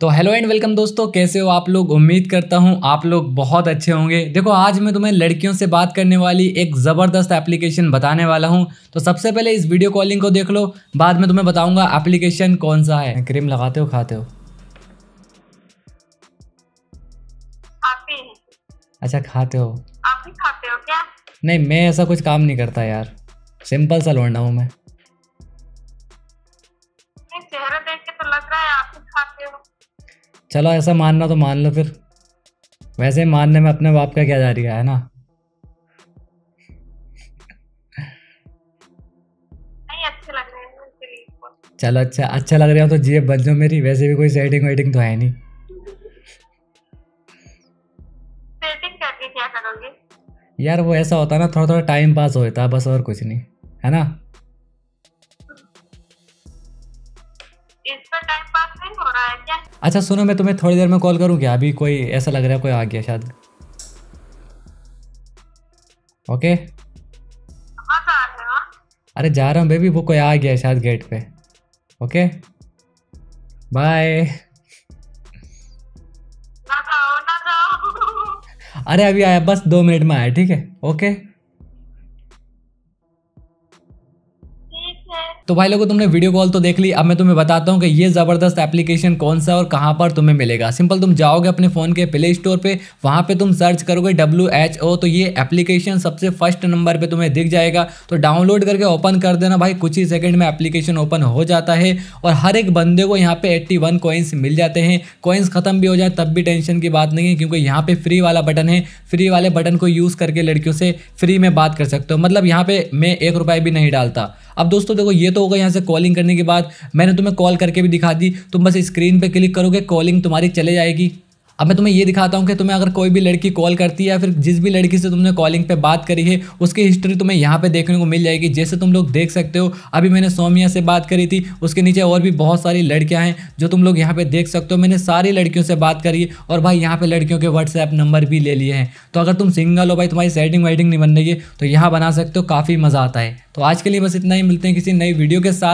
तो hello and welcome दोस्तों कैसे हो आप लोग? उम्मीद करता हूँ आप लोग बहुत अच्छे होंगे। देखो आज मैं तुम्हें लड़कियों से बात करने वाली एक ज़बरदस्त एप्लीकेशन बताने वाला हूँ। तो सबसे पहले इस वीडियो कॉलिंग को देख लो बाद में तुम्हें बताऊँगा एप्लीकेशन कौन सा है। क्रीम लगाते हो खाते हो? खाते हैं। अच्छा खाते हो? आप भी खाते हो क्या? नहीं मैं ऐसा कुछ काम नहीं करता यार। सिंपल सा लौंडा हूँ मैं। चेहरा देख के तो लग रहा है आप भी खाते हो। चलो ऐसा मानना तो मान लो फिर। वैसे मानने में अपने बाप का क्या जा रही है ना? चलो अच्छा अच्छा लग रहा हो तो जेब बन जाओ मेरी। वैसे भी कोई सेटिंग वेटिंग तो है नहीं। सेटिंग करके क्या करोगे? यार वो ऐसा होता है ना थोड़ा थोड़ा टाइम पास होता है बस और कुछ नहीं है ना? अच्छा सुनो मैं तुम्हें थोड़ी देर में कॉल करूँ क्या अभी कोई ऐसा लग रहा है कोई आ गया शायद। ओके रहे हो अरे जा रहा हूँ बेबी वो कोई आ गया शायद गेट पे। ओके बाय ना जाओ ना जाओ। अरे अभी आया बस दो मिनट में आया ठीक है? ओके तो भाई लोगों, तुमने वीडियो कॉल तो देख ली। अब मैं तुम्हें बताता हूँ कि ये ज़बरदस्त एप्लीकेशन कौन सा और कहाँ पर तुम्हें मिलेगा। सिंपल तुम जाओगे अपने फ़ोन के प्ले स्टोर पे, वहाँ पे तुम सर्च करोगे डब्ल्यू एच ओ तो ये एप्लीकेशन सबसे फ़र्स्ट नंबर पे तुम्हें दिख जाएगा। तो डाउनलोड करके ओपन कर देना भाई, कुछ ही सेकेंड में एप्लीकेशन ओपन हो जाता है और हर एक बंदे को यहाँ पे एट्टी वन मिल जाते हैं। कॉइन्स ख़त्म भी हो जाए, तब भी टेंशन की बात नहीं है, क्योंकि यहाँ पे फ्री वाला बटन है। फ्री वाले बटन को यूज़ करके लड़कियों से फ्री में बात कर सकते हो। मतलब यहाँ पे मैं एक रुपये भी नहीं डालता। अब दोस्तों देखो, ये तो होगा यहाँ से कॉलिंग करने के बाद। मैंने तुम्हें कॉल करके भी दिखा दी। तुम बस स्क्रीन पर क्लिक करोगे कॉलिंग तुम्हारी चले जाएगी। अब मैं तुम्हें ये दिखाता हूँ कि तुम्हें अगर कोई भी लड़की कॉल करती है या फिर जिस भी लड़की से तुमने कॉलिंग पे बात करी है, उसकी हिस्ट्री तुम्हें यहाँ पे देखने को मिल जाएगी, जैसे तुम लोग देख सकते हो। अभी मैंने सोमिया से बात करी थी, उसके नीचे और भी बहुत सारी लड़कियाँ हैं जो तुम लोग यहाँ पर देख सकते हो। मैंने सारी लड़कियों से बात करी है और भाई यहाँ पर लड़कियों के व्हाट्सएप नंबर भी ले लिए हैं। तो अगर तुम सिंगल हो भाई, तुम्हारी सेटिंग वेटिंग नहीं बन रही है तो यहाँ बना सकते हो, काफ़ी मज़ा आता है। तो आज के लिए बस इतना ही, मिलते हैं किसी नई वीडियो के साथ।